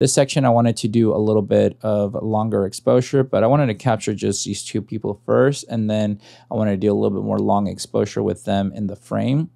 This section, I wanted to do a little bit of longer exposure, but I wanted to capture just these two people first, and then I wanted to do a little bit more long exposure with them in the frame.